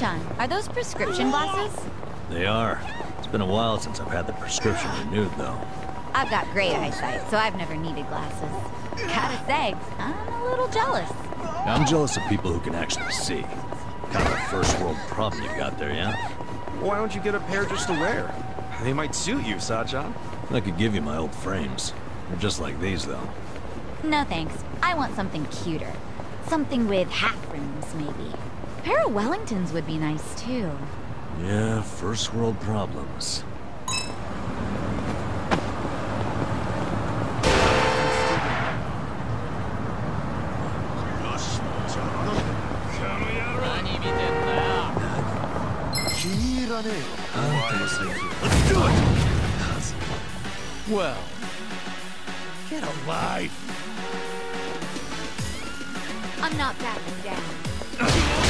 Sae-chan, are those prescription glasses? They are. It's been a while since I've had the prescription renewed, though. I've got great eyesight, so I've never needed glasses. Gotta say, I'm a little jealous. I'm jealous of people who can actually see. Kind of a first world problem you've got there, yeah? Why don't you get a pair just to wear? They might suit you, Sae-chan. I could give you my old frames. They're just like these, though. No thanks. I want something cuter. Something with half rims, maybe. A pair of Wellingtons would be nice, too. Yeah, first world problems. Let's do it! Well, Get alive! I'm not backing down.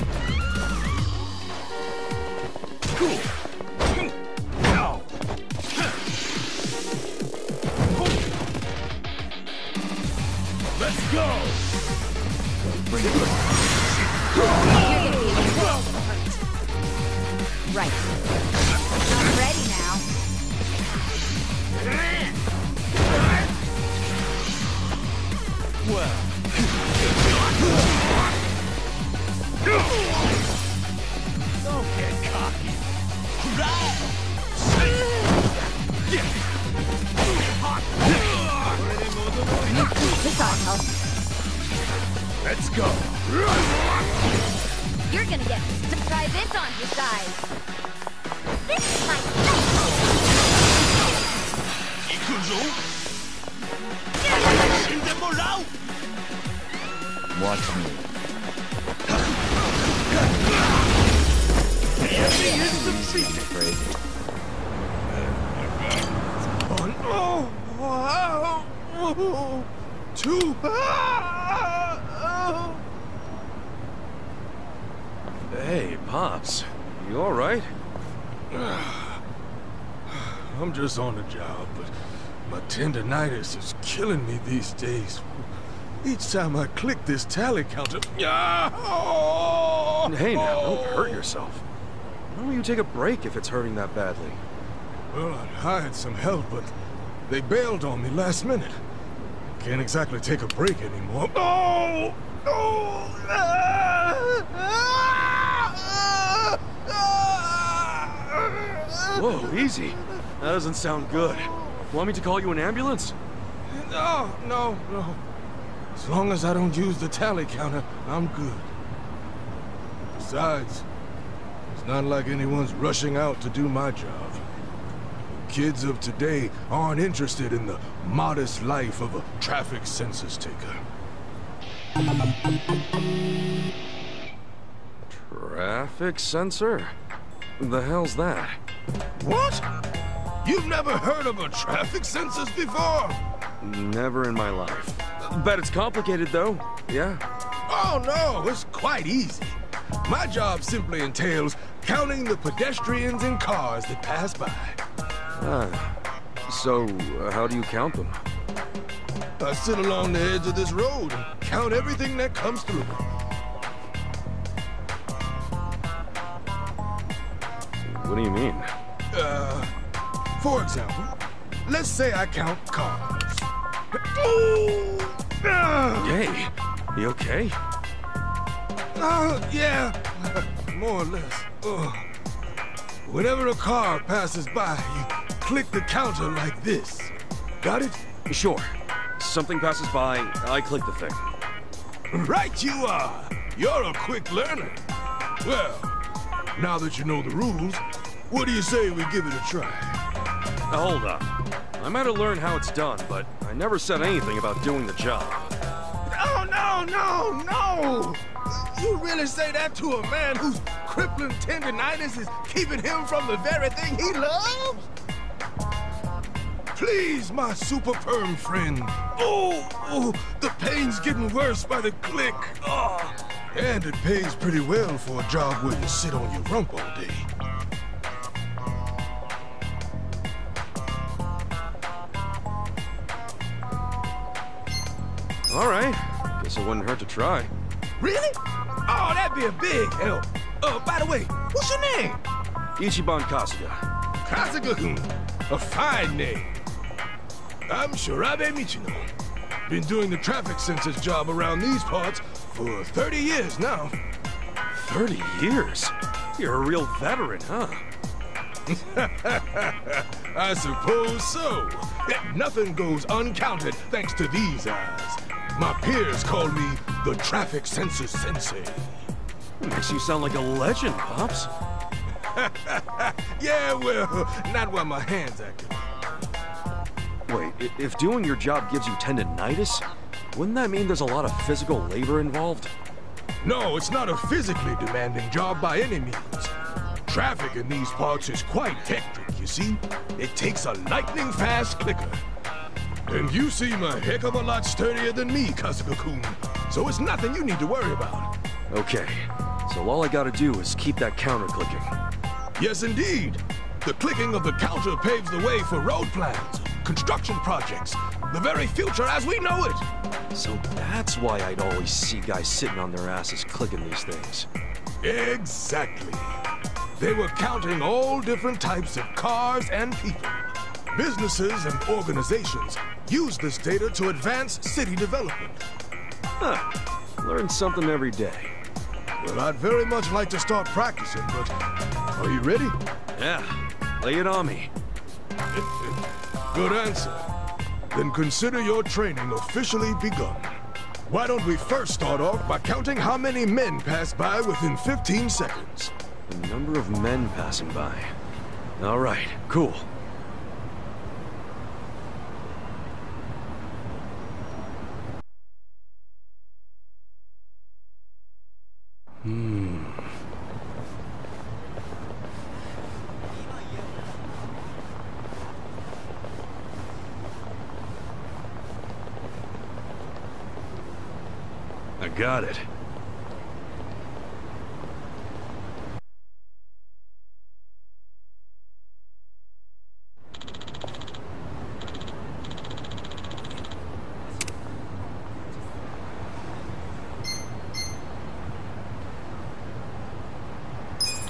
go. You're gonna get to try this on your side. This is my watch me. Easy, I'm afraid. Oh, no. Oh, oh, two. Ah, Hey, Pops. You alright? I'm just on the job, but my tendonitis is killing me these days. Each time I click this tally counter. Oh, Hey now, don't hurt yourself. Why don't you take a break if it's hurting that badly? Well, I'd hired some help, but they bailed on me last minute. Can't exactly take a break anymore. Oh! Oh! Ah! Ah! Whoa, easy. That doesn't sound good. Want me to call you an ambulance? No, no, no. As long as I don't use the tally counter, I'm good. Besides, it's not like anyone's rushing out to do my job. Kids of today aren't interested in the modest life of a traffic census taker. Traffic census? The hell's that? What? You've never heard of a traffic census before? Never in my life. Bet it's complicated though. Yeah. Oh no, it's quite easy. My job simply entails counting the pedestrians and cars that pass by. Ah. So, uh, how do you count them? I sit along the edge of this road and count everything that comes through. What do you mean? Uh, for example, let's say I count cars. Hey, you okay? uh, yeah, more or less. Ugh. Whenever a car passes by, you click the counter like this. Got it? Sure. Something passes by, I click the thing. Right you are. You're a quick learner. Well, now that you know the rules, what do you say we give it a try? Now hold up. I might have learned how it's done, but I never said anything about doing the job. Oh, no, no, no! You really say that to a man whose crippling tendonitis is keeping him from the very thing he loves? Please, my super perm friend. Oh, oh, the pain's getting worse by the click. Oh. And it pays pretty well for a job where you sit on your rump all day. All right. Guess it wouldn't hurt to try. Really? Oh, that'd be a big help. Uh, by the way, what's your name? Ichiban Kasuga. Kasuga-kun. A fine name. I'm Shirabe Michino. Been doing the traffic census job around these parts for 30 years now. 30 years? You're a real veteran, huh? I suppose so. Yet nothing goes uncounted thanks to these eyes. My peers call me the traffic census sensei. Makes you sound like a legend, Pops. Yeah, well, not while my hands active. Wait, if doing your job gives you tendonitis, wouldn't that mean there's a lot of physical labor involved? No, it's not a physically demanding job by any means. Traffic in these parts is quite hectic, you see? It takes a lightning-fast clicker. And you seem a heck of a lot sturdier than me, Kasuga-kun, so it's nothing you need to worry about. Okay, so all I gotta do is keep that counter clicking. Yes, indeed. The clicking of the counter paves the way for road plans, construction projects, the very future as we know it. So that's why I'd always see guys sitting on their asses clicking these things. Exactly. They were counting all different types of cars and people. Businesses and organizations use this data to advance city development. Huh. Learn something every day. Well, I'd very much like to start practicing, but are you ready? Yeah, lay it on me. Good answer. Then consider your training officially begun. Why don't we first start off by counting how many men pass by within 15 seconds? The number of men passing by. All right, cool. I got it.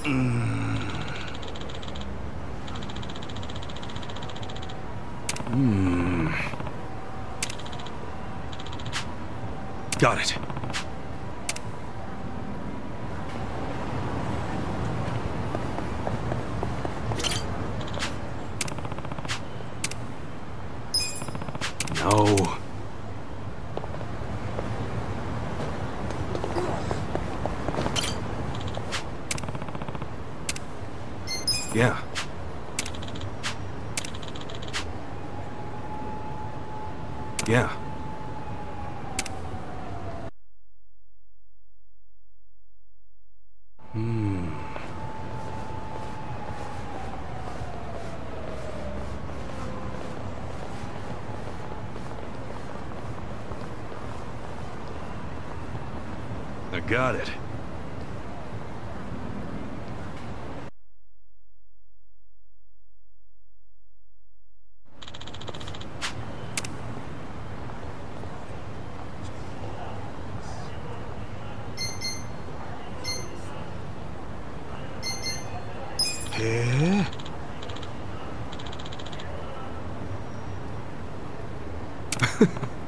Mm. Mm. Got it. No. Yeah. Yeah. I got it. Yeah?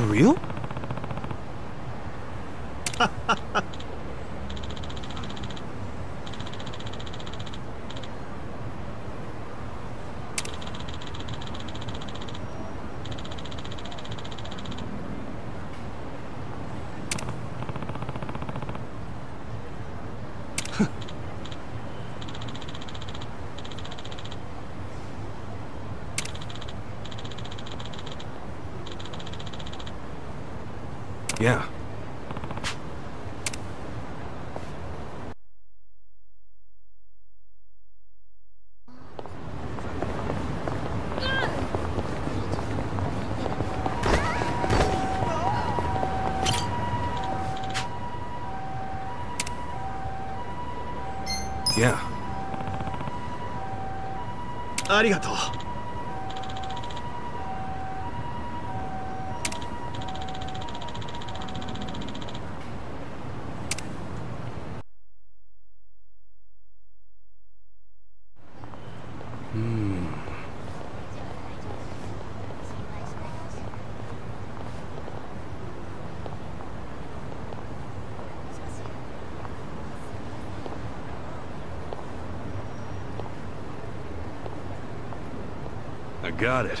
For real? Yeah. Yeah. ありがとう。I got it.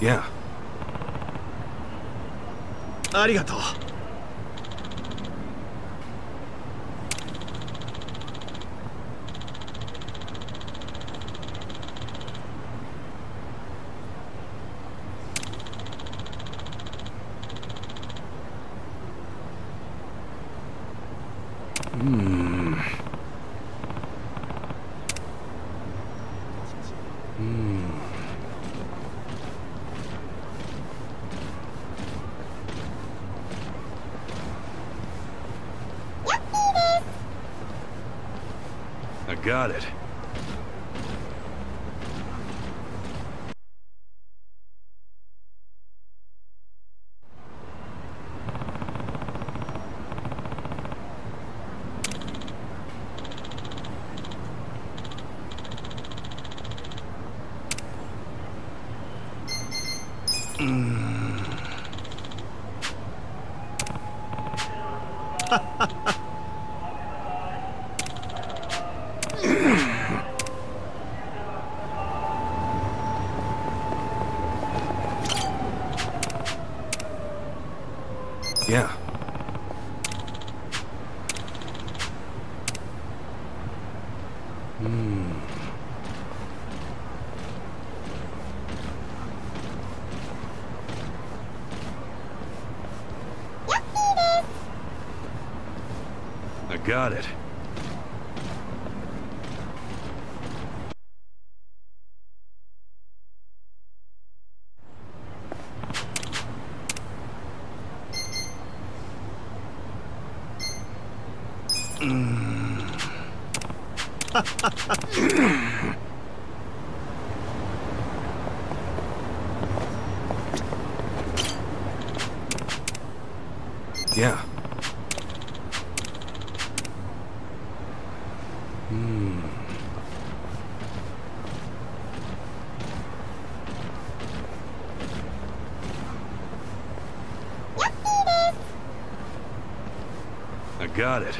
Yeah. ありがとう。Got it. Yeah. I got it. Mm. Yeah. Got it.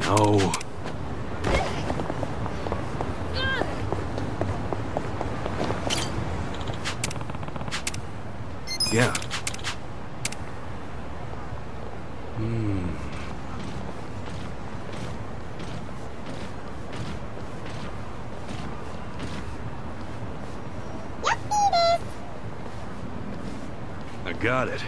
No. Yeah. Hmm. I got it.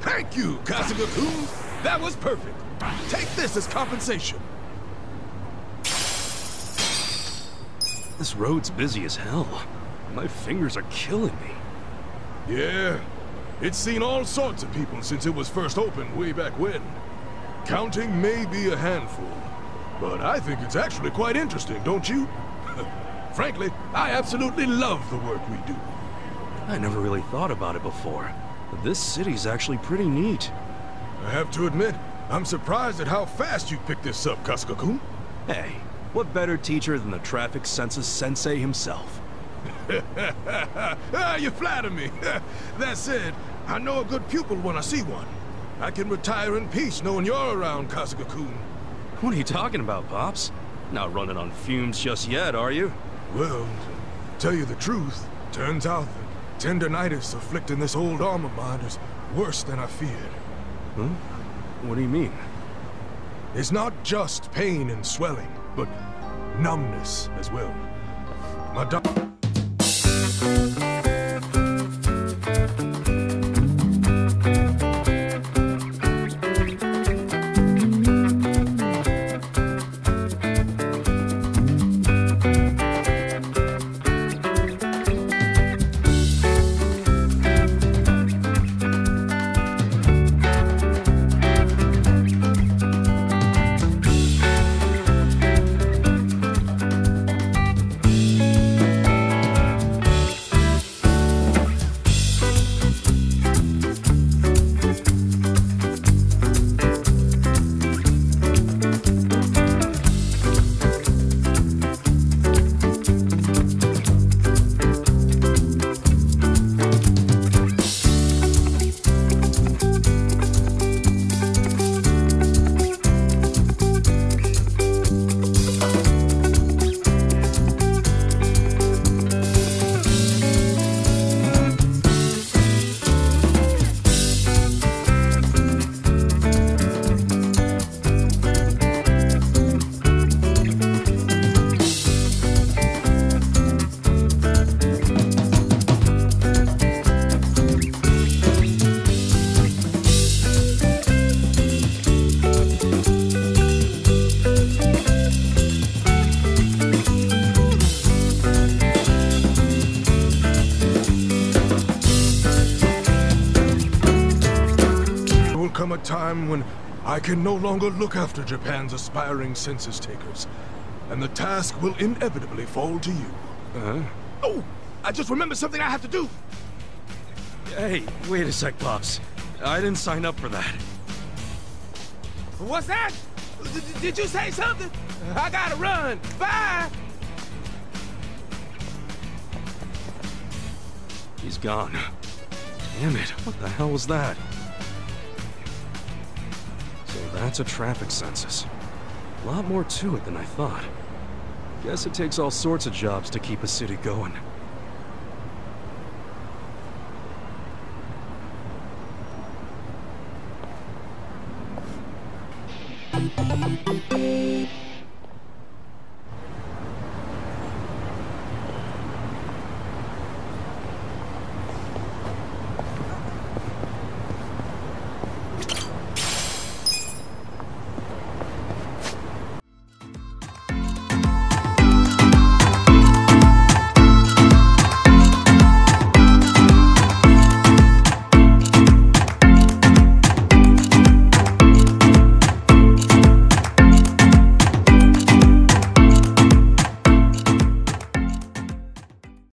Thank you, Kasuga-kun. That was perfect. Take this as compensation. This road's busy as hell. My fingers are killing me. Yeah, it's seen all sorts of people since it was first opened way back when. Counting may be a handful, but I think it's actually quite interesting, don't you? Frankly, I absolutely love the work we do. I never really thought about it before. But this city's actually pretty neat. I have to admit, I'm surprised at how fast you picked this up, Kasuga-kun. Hey, what better teacher than the traffic census sensei himself? ah, you flatter me. that said, I know a good pupil when I see one. I can retire in peace knowing you're around, Kasuga-kun. What are you talking about, Pops? Not running on fumes just yet, are you? Well, to tell you the truth, turns out that tendonitis afflicting this old arm of mine is worse than I feared. Huh? What do you mean? It's not just pain and swelling, but numbness as well. My I can no longer look after Japan's aspiring census takers, and the task will inevitably fall to you. Uh-huh. Oh, I just remembered something I have to do. Hey, wait a sec, Pops. I didn't sign up for that. What's that? D- did you say something? I gotta run. Bye. He's gone. Damn it, what the hell was that? That's a traffic census. A lot more to it than I thought. Guess it takes all sorts of jobs to keep a city going.